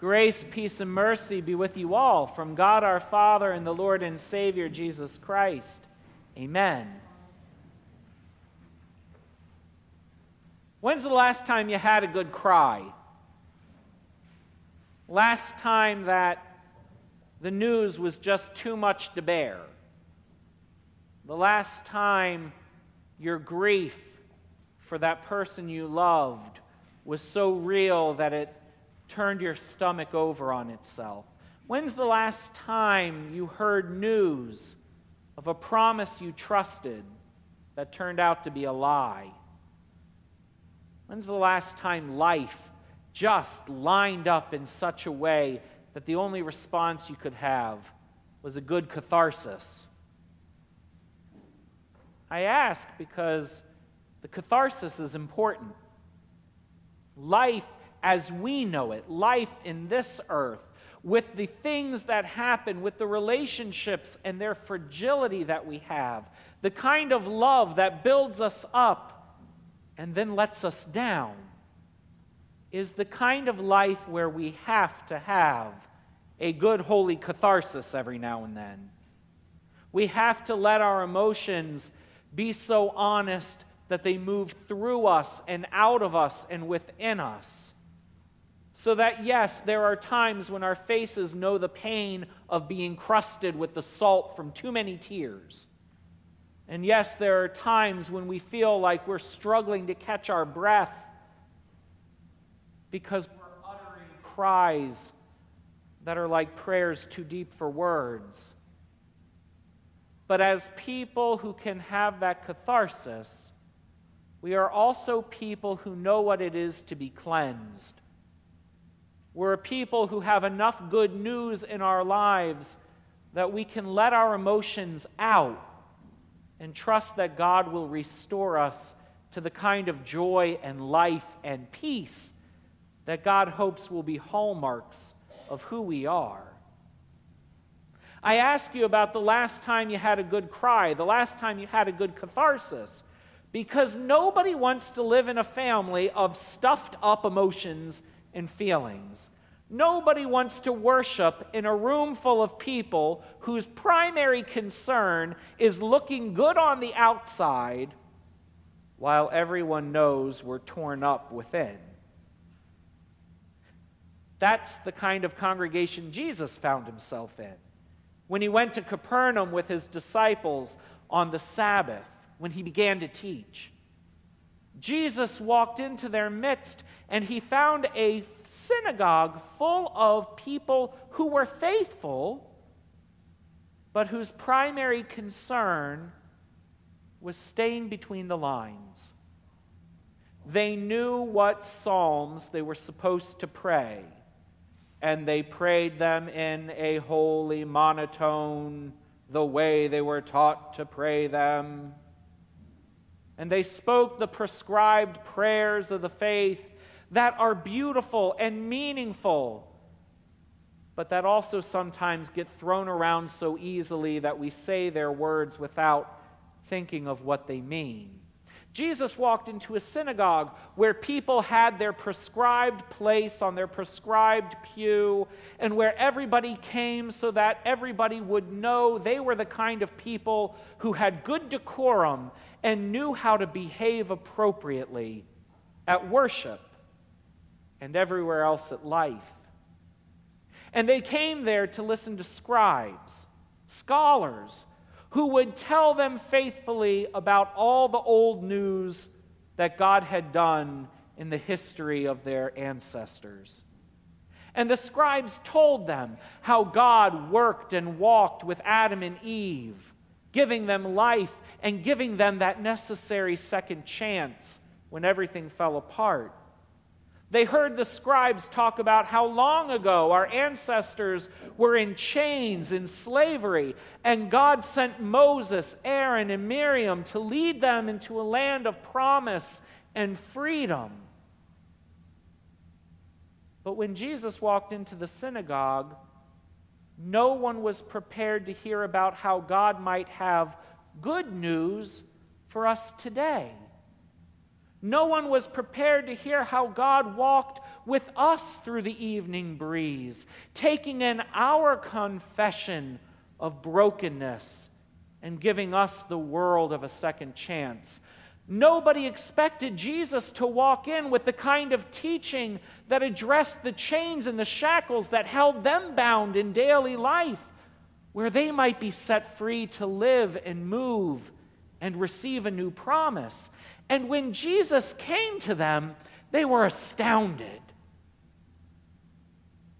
Grace, peace, and mercy be with you all from God our Father and the Lord and Savior Jesus Christ. Amen. When's the last time you had a good cry? Last time that the news was just too much to bear? The last time your grief for that person you loved was so real that it turned your stomach over on itself? When's the last time you heard news of a promise you trusted that turned out to be a lie? When's the last time life just lined up in such a way that the only response you could have was a good catharsis? I ask because the catharsis is important. Life as we know it, life in this earth, with the things that happen, with the relationships and their fragility that we have, the kind of love that builds us up and then lets us down, is the kind of life where we have to have a good holy catharsis every now and then. We have to let our emotions be so honest that they move through us and out of us and within us. So that, yes, there are times when our faces know the pain of being crusted with the salt from too many tears. And yes, there are times when we feel like we're struggling to catch our breath because we're uttering cries that are like prayers too deep for words. But as people who can have that catharsis, we are also people who know what it is to be cleansed. We're a people who have enough good news in our lives that we can let our emotions out and trust that God will restore us to the kind of joy and life and peace that God hopes will be hallmarks of who we are. I ask you about the last time you had a good cry, the last time you had a good catharsis, because nobody wants to live in a family of stuffed up emotions and feelings. Nobody wants to worship in a room full of people whose primary concern is looking good on the outside while everyone knows we're torn up within. That's the kind of congregation Jesus found himself in. When he went to Capernaum with his disciples on the Sabbath, when he began to teach. Jesus walked into their midst and he found a synagogue full of people who were faithful, but whose primary concern was staying between the lines. They knew what psalms they were supposed to pray, and they prayed them in a holy monotone, the way they were taught to pray them and they spoke the prescribed prayers of the faith that are beautiful and meaningful, but that also sometimes get thrown around so easily that we say their words without thinking of what they mean. Jesus walked into a synagogue where people had their prescribed place on their prescribed pew and where everybody came so that everybody would know they were the kind of people who had good decorum and knew how to behave appropriately at worship and everywhere else at life. And they came there to listen to scribes, scholars, who would tell them faithfully about all the old news that God had done in the history of their ancestors. And the scribes told them how God worked and walked with Adam and Eve, giving them life and giving them that necessary second chance when everything fell apart. They heard the scribes talk about how long ago our ancestors were in chains, in slavery, and God sent Moses, Aaron, and Miriam to lead them into a land of promise and freedom. But when Jesus walked into the synagogue, no one was prepared to hear about how God might have good news for us today. No one was prepared to hear how God walked with us through the evening breeze, taking in our confession of brokenness and giving us the world of a second chance. Nobody expected Jesus to walk in with the kind of teaching that addressed the chains and the shackles that held them bound in daily life, where they might be set free to live and move and receive a new promise. And when Jesus came to them, they were astounded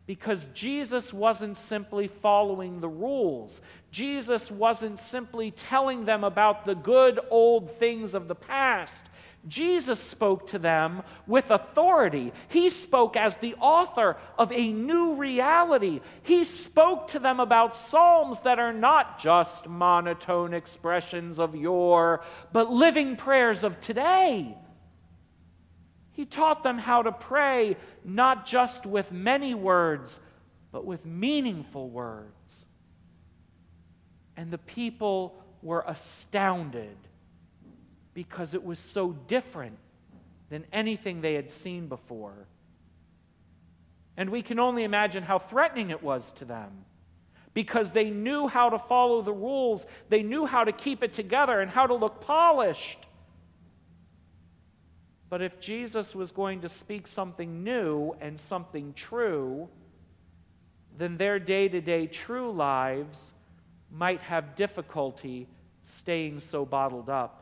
because Jesus wasn't simply following the rules. Jesus wasn't simply telling them about the good old things of the past. Jesus spoke to them with authority. He spoke as the author of a new reality. He spoke to them about psalms that are not just monotone expressions of yore, but living prayers of today. He taught them how to pray not just with many words, but with meaningful words. And the people were astounded because it was so different than anything they had seen before. And we can only imagine how threatening it was to them because they knew how to follow the rules, they knew how to keep it together, and how to look polished. But if Jesus was going to speak something new and something true, then their day to day true lives might have difficulty staying so bottled up.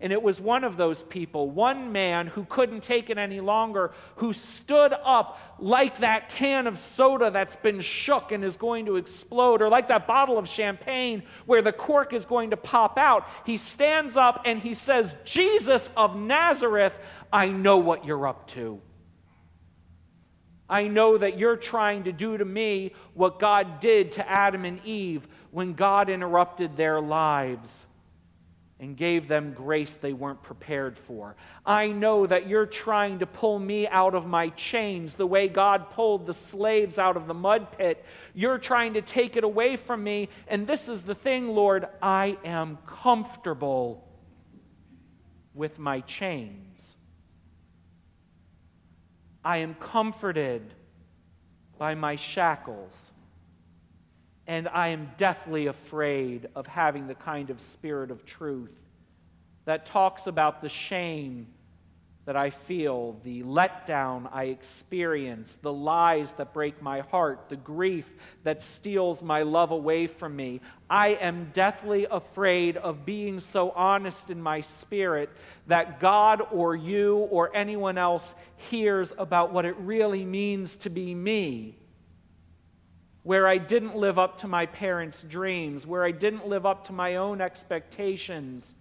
And it was one of those people, one man who couldn't take it any longer, who stood up like that can of soda that's been shook and is going to explode, or like that bottle of champagne where the cork is going to pop out. He stands up and he says, Jesus of Nazareth, I know what you're up to. I know that you're trying to do to me what God did to Adam and Eve when God interrupted their lives and gave them grace they weren't prepared for. I know that you're trying to pull me out of my chains the way God pulled the slaves out of the mud pit. You're trying to take it away from me. And this is the thing, Lord, I am comfortable with my chains. I am comforted by my shackles and I am deathly afraid of having the kind of spirit of truth that talks about the shame that I feel, the letdown I experience, the lies that break my heart, the grief that steals my love away from me. I am deathly afraid of being so honest in my spirit that God or you or anyone else hears about what it really means to be me where I didn't live up to my parents' dreams, where I didn't live up to my own expectations,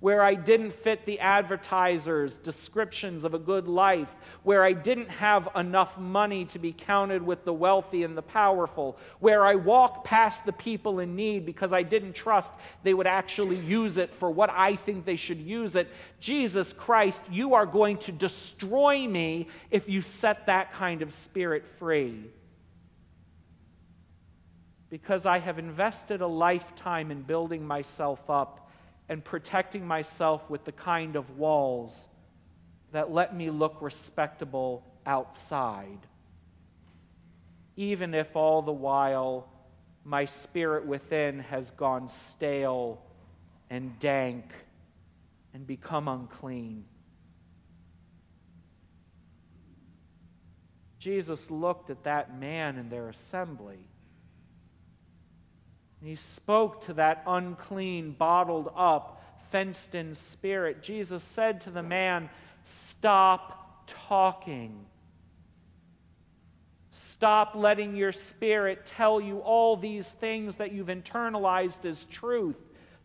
where I didn't fit the advertisers' descriptions of a good life, where I didn't have enough money to be counted with the wealthy and the powerful, where I walked past the people in need because I didn't trust they would actually use it for what I think they should use it. Jesus Christ, you are going to destroy me if you set that kind of spirit free because I have invested a lifetime in building myself up and protecting myself with the kind of walls that let me look respectable outside. Even if all the while my spirit within has gone stale and dank and become unclean. Jesus looked at that man in their assembly and he spoke to that unclean, bottled up, fenced in spirit. Jesus said to the man, Stop talking. Stop letting your spirit tell you all these things that you've internalized as truth.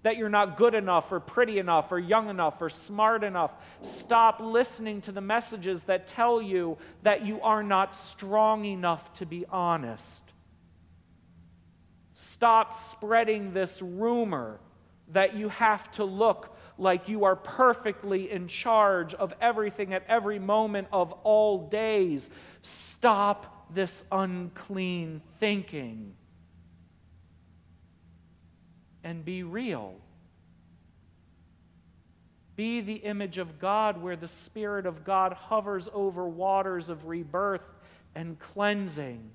That you're not good enough, or pretty enough, or young enough, or smart enough. Stop listening to the messages that tell you that you are not strong enough to be honest. Stop spreading this rumor that you have to look like you are perfectly in charge of everything at every moment of all days. Stop this unclean thinking and be real. Be the image of God where the Spirit of God hovers over waters of rebirth and cleansing.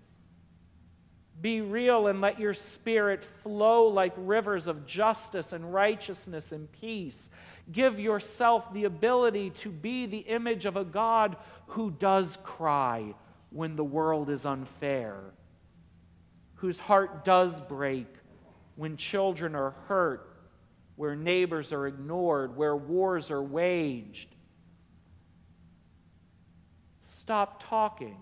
Be real and let your spirit flow like rivers of justice and righteousness and peace. Give yourself the ability to be the image of a God who does cry when the world is unfair, whose heart does break when children are hurt, where neighbors are ignored, where wars are waged. Stop talking,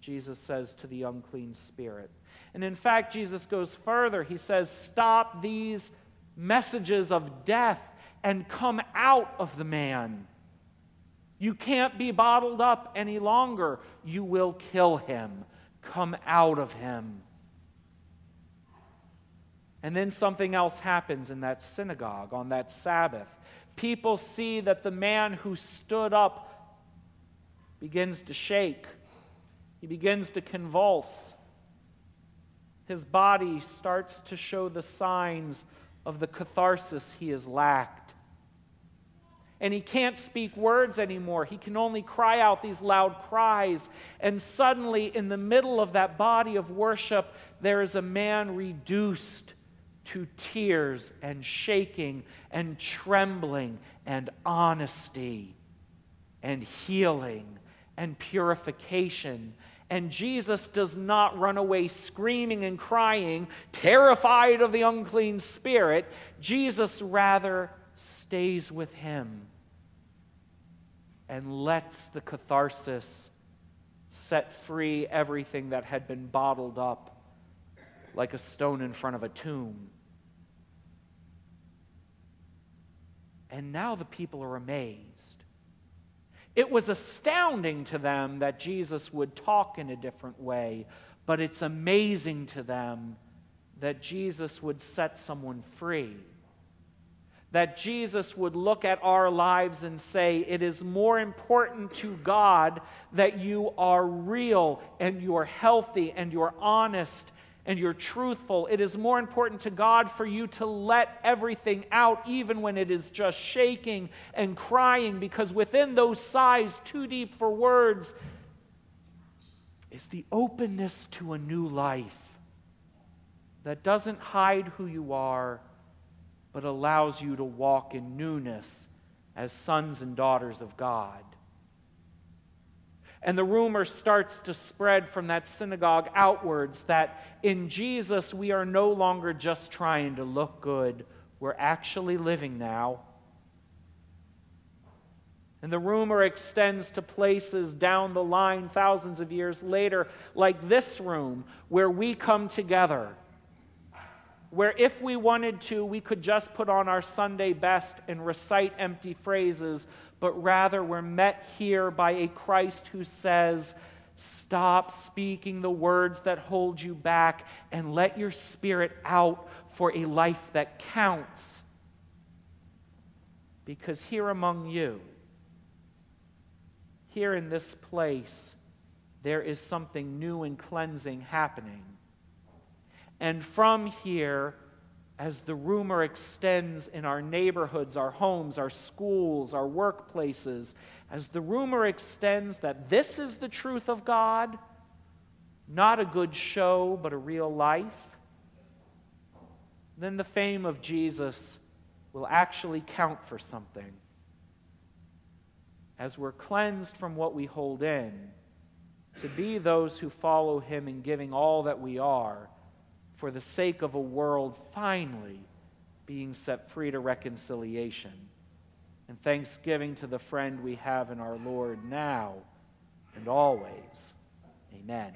Jesus says to the unclean spirit. And in fact, Jesus goes further. He says, Stop these messages of death and come out of the man. You can't be bottled up any longer. You will kill him. Come out of him. And then something else happens in that synagogue on that Sabbath. People see that the man who stood up begins to shake, he begins to convulse. His body starts to show the signs of the catharsis he has lacked. And he can't speak words anymore. He can only cry out these loud cries. And suddenly, in the middle of that body of worship, there is a man reduced to tears and shaking and trembling and honesty and healing and purification and Jesus does not run away screaming and crying, terrified of the unclean spirit. Jesus rather stays with him and lets the catharsis set free everything that had been bottled up like a stone in front of a tomb. And now the people are amazed. It was astounding to them that Jesus would talk in a different way, but it's amazing to them that Jesus would set someone free. That Jesus would look at our lives and say, It is more important to God that you are real and you're healthy and you're honest and you're truthful. It is more important to God for you to let everything out, even when it is just shaking and crying, because within those sighs, too deep for words, is the openness to a new life that doesn't hide who you are, but allows you to walk in newness as sons and daughters of God. And the rumor starts to spread from that synagogue outwards that in Jesus we are no longer just trying to look good, we're actually living now. And the rumor extends to places down the line thousands of years later, like this room, where we come together. Where, if we wanted to, we could just put on our Sunday best and recite empty phrases but rather we're met here by a Christ who says, Stop speaking the words that hold you back and let your spirit out for a life that counts. Because here among you, here in this place, there is something new and cleansing happening. And from here, as the rumor extends in our neighborhoods, our homes, our schools, our workplaces, as the rumor extends that this is the truth of God, not a good show, but a real life, then the fame of Jesus will actually count for something. As we're cleansed from what we hold in, to be those who follow him in giving all that we are for the sake of a world finally being set free to reconciliation. And thanksgiving to the friend we have in our Lord now and always. Amen.